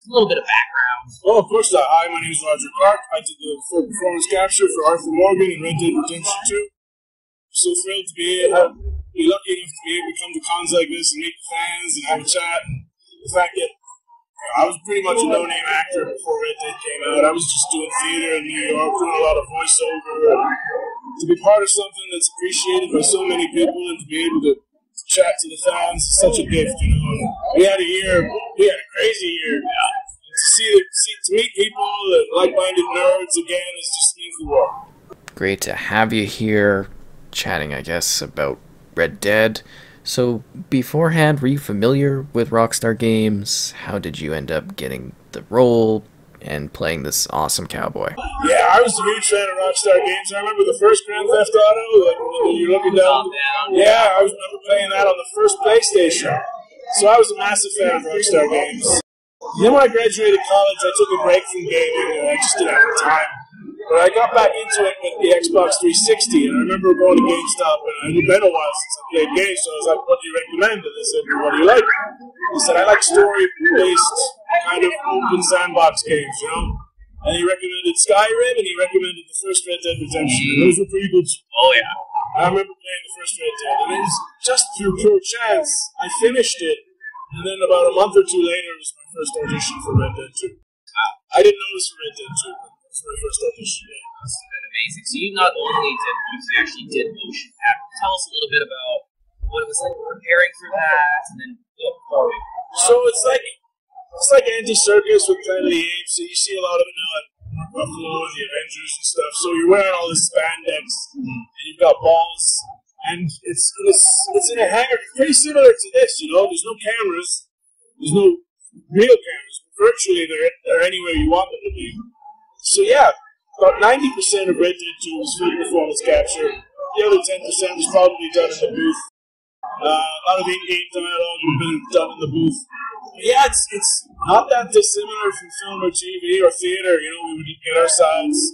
A little bit of background. Well, of course not. Hi, my name is Roger Clark. I did the full performance capture for Arthur Morgan in Red Dead Redemption 2. So thrilled to be able, uh, be lucky enough to be able to come to cons like this and meet the fans and have a chat. And the fact that I was pretty much a no-name actor before Red Dead came out. I was just doing theater in New York, doing a lot of voiceover. to be part of something that's appreciated by so many people and to be able to chat to the fans is such a gift, you know. We had a year, we had a crazy year. To see, see, to meet people, like-minded nerds again, it just means the world. Great to have you here, chatting, I guess, about Red Dead. So, beforehand, were you familiar with Rockstar Games? How did you end up getting the role and playing this awesome cowboy? Yeah, I was a huge fan of Rockstar Games. I remember the first Grand Theft Auto, like you're looking down. Yeah, I was remember playing that on the first PlayStation. So I was a massive fan of Rockstar Games. Then when I graduated college, I took a break from gaming. And I just didn't have the time. But I got back into it with the Xbox 360, and I remember going to GameStop, and it had been a while since I played games, so I was like, what do you recommend? And they said, what do you like? He said, I like story-based, kind of open sandbox games, you know? And he recommended Skyrim, and he recommended the first Red Dead Redemption. And those were pretty good. Oh, yeah. I remember playing the first Red Dead, and it was just through pure chance. I finished it, and then about a month or two later, it was my first audition for Red Dead 2. I didn't know it was for Red Dead 2 It was my first audition. That's amazing. So you not only did you actually did motion capture. Tell us a little bit about what it was like preparing for that, and then oh, So it's like it's like Andy Serkis with Planet of the Apes. So you see a lot of it now at Buffalo the Avengers and stuff. So you're wearing all this spandex, and you've got balls, and it's it's it's in a hangar, pretty similar to this. You know, there's no cameras, there's no real cameras. Virtually, they're, they're anywhere you want them to be. So yeah, about ninety percent of Red Dead Two was food performance capture. The other ten percent was probably done in the booth. Uh, a lot of in-game dialogue would have been done in the booth. Yeah, it's it's not that dissimilar from film or TV or theater. You know, we would get our sides,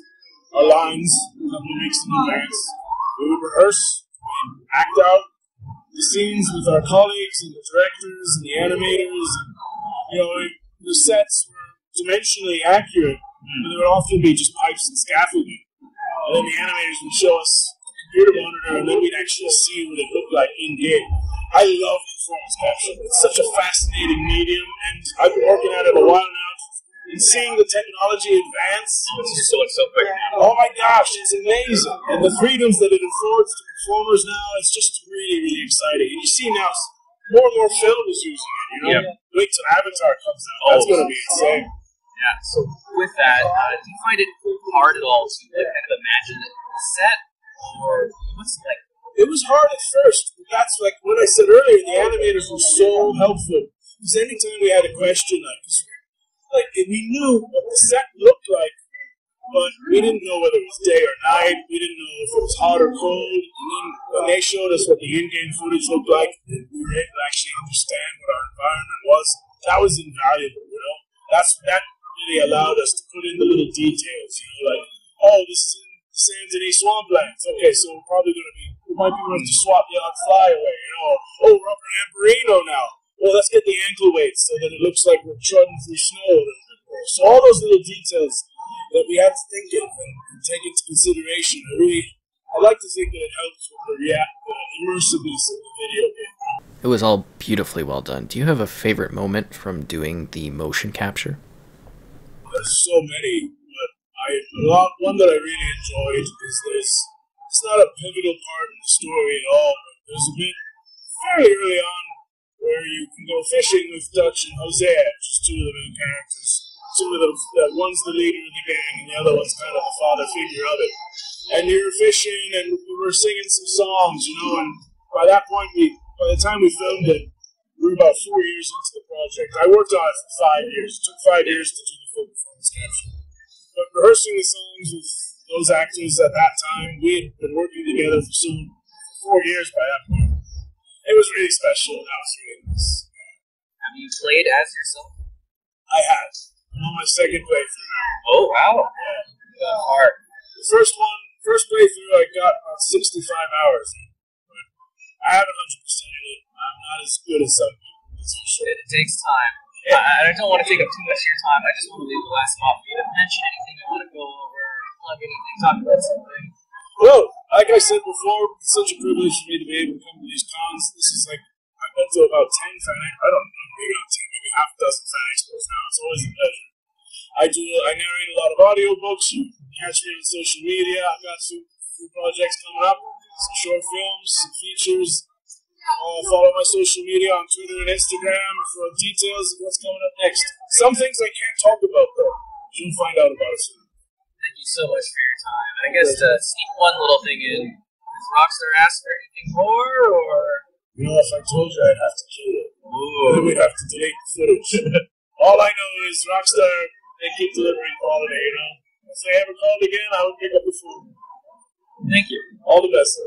our lines, uh, a couple of weeks in advance. We would rehearse, we'd act out the scenes with our colleagues and the directors and the animators. And, you know, the sets were dimensionally accurate but there would often be just pipes and scaffolding. And then the animators would show us a computer monitor, and then we'd actually see what it looked like in game. I love performance capture. It's such a fascinating medium, and I've been working at it a while now. And seeing the technology advance, it's just going so quick now. Oh my gosh, it's amazing! And the freedoms that it affords to performers now, it's just really, really exciting. And you see now more and more film is using it. You know, yep. wait till Avatar comes out. That's oh, going to be insane. Yeah. So with that, uh, do you find it hard at all to like, kind of imagine the set, or what's like? It was hard at first. That's like what I said earlier. The animators were so helpful because anytime we had a question, like, like we knew what the set looked like, but we didn't know whether it was day or night. We didn't know if it was hot or cold. And then when they showed us what the in-game footage looked like, and we were able to actually understand what our environment was. That was invaluable. You know, that's that really allowed us to put in the little details. You know, like, oh, this is in Saint Denis swamplands. Okay, so we're probably going might be willing to swap the odd flyaway. You know, oh, oh we're up in Ambarino now. Well, let's get the ankle weights so that it looks like we're trudging through snow a little bit more. So all those little details that we have to think of and take into consideration, I really, I like to think that it helps with the, react, the immersiveness of the video game. It was all beautifully well done. Do you have a favorite moment from doing the motion capture? there's so many, but I one that I really enjoyed is this. Not a pivotal part in the story at all, but there's a bit fairly early on where you can go fishing with Dutch and Hosea, just two of the main characters. Two of them, uh, one's the leader of the gang, and the other one's kind of the father figure of it. And you're fishing, and we were singing some songs, you know. And by that point, we by the time we filmed it, we were about four years into the project. I worked on it for five years. It took five years to do the full performance capture. But rehearsing the songs with those actors at that time, we had been working together for some four years by that point. It was really special. That was really nice. Have you played as yourself? I have. I'm on my second playthrough now. Oh wow! Yeah. Uh, hard. The first one, first playthrough, I got about 65 hours. I haven't 100 percent it. I'm not as good as some people. Sure. It, it takes time. I, I don't want to take up too much of your time. I just want to leave the last spot for you to mention anything you want to go over, plug anything, talk about something. Well, like I said before, it's such a privilege for me to be able to come to these cons. This is like, I've been to about 10 fan I don't know, maybe not 10, maybe half a dozen fan expos now. It's always a pleasure. I do, I narrate a lot of audiobooks. You can catch me on social media. I've got some, some projects coming up, some short films, some features. Uh, follow my social media on Twitter and Instagram for details of what's coming up next. Some things I can't talk about, though. You'll find out about it soon. You so much for your time. And I guess to sneak one little thing in, has Rockstar asked for anything more, or? You know, if I told you, I'd have to kill you. Ooh. We'd have to delete the footage. All I know is Rockstar, they keep delivering quality, you know? If they ever called again, I would pick up the phone. Thank you. All the best.